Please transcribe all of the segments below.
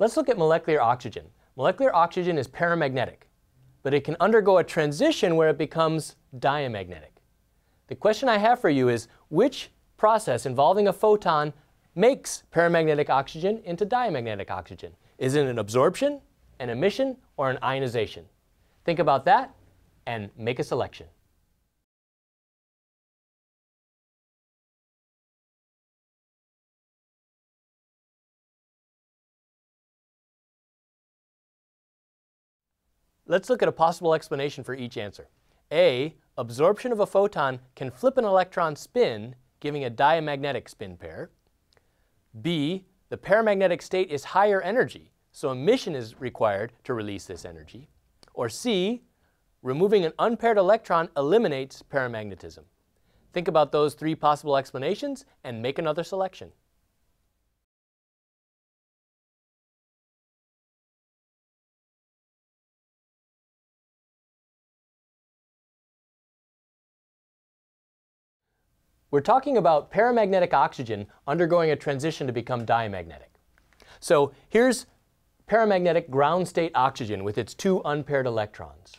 Let's look at molecular oxygen. Molecular oxygen is paramagnetic, but it can undergo a transition where it becomes diamagnetic. The question I have for you is, which process involving a photon makes paramagnetic oxygen into diamagnetic oxygen? Is it an absorption, an emission, or an ionization? Think about that and make a selection. Let's look at a possible explanation for each answer. A, absorption of a photon can flip an electron spin, giving a diamagnetic spin pair. B, the paramagnetic state is higher energy, so emission is required to release this energy. Or C, removing an unpaired electron eliminates paramagnetism. Think about those three possible explanations and make another selection. We're talking about paramagnetic oxygen undergoing a transition to become diamagnetic. So here's paramagnetic ground state oxygen with its two unpaired electrons.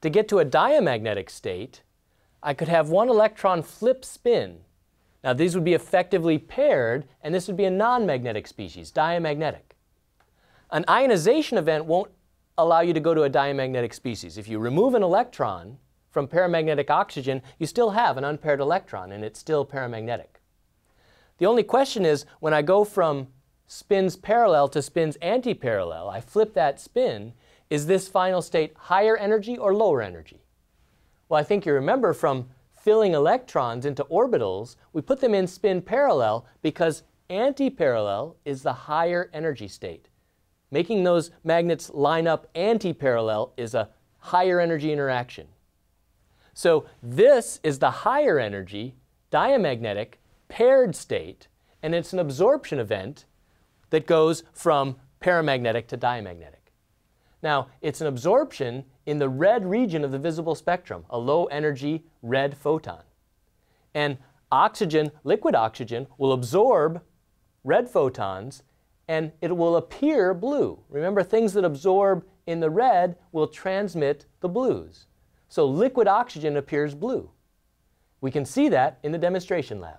To get to a diamagnetic state, I could have one electron flip spin. Now these would be effectively paired, and this would be a non-magnetic species, diamagnetic. An ionization event won't allow you to go to a diamagnetic species. If you remove an electron, from paramagnetic oxygen, you still have an unpaired electron and it's still paramagnetic. The only question is when I go from spins parallel to spins antiparallel, I flip that spin, is this final state higher energy or lower energy? Well, I think you remember from filling electrons into orbitals, we put them in spin parallel because antiparallel is the higher energy state. Making those magnets line up antiparallel is a higher energy interaction. So this is the higher energy, diamagnetic, paired state, and it's an absorption event that goes from paramagnetic to diamagnetic. Now, it's an absorption in the red region of the visible spectrum, a low energy red photon. And oxygen, liquid oxygen, will absorb red photons and it will appear blue. Remember, things that absorb in the red will transmit the blues. So liquid oxygen appears blue. We can see that in the demonstration lab.